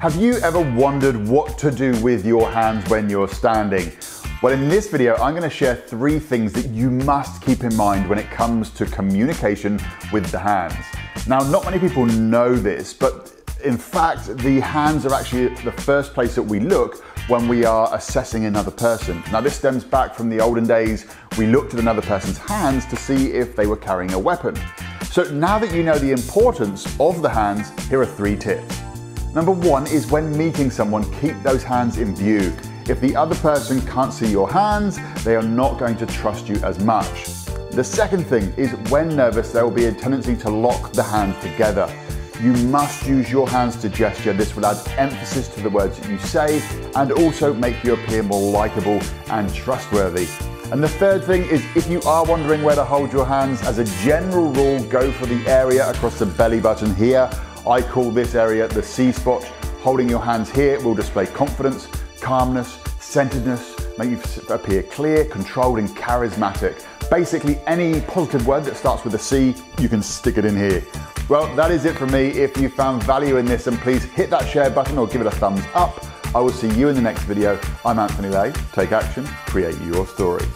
Have you ever wondered what to do with your hands when you're standing? Well, in this video, I'm going to share three things that you must keep in mind when it comes to communication with the hands. Now, not many people know this, but in fact, the hands are actually the first place that we look when we are assessing another person. Now, this stems back from the olden days. We looked at another person's hands to see if they were carrying a weapon. So now that you know the importance of the hands, here are three tips. Number one is when meeting someone, keep those hands in view. If the other person can't see your hands, they are not going to trust you as much. The second thing is when nervous, there will be a tendency to lock the hands together. You must use your hands to gesture. This will add emphasis to the words that you say and also make you appear more likable and trustworthy. And the third thing is if you are wondering where to hold your hands, as a general rule, go for the area across the belly button here I call this area the C spot. Holding your hands here will display confidence, calmness, centeredness, make you appear clear, controlled, and charismatic. Basically, any positive word that starts with a C, you can stick it in here. Well, that is it for me. If you found value in this, then please hit that share button or give it a thumbs up. I will see you in the next video. I'm Anthony Laye. Take action, create your story.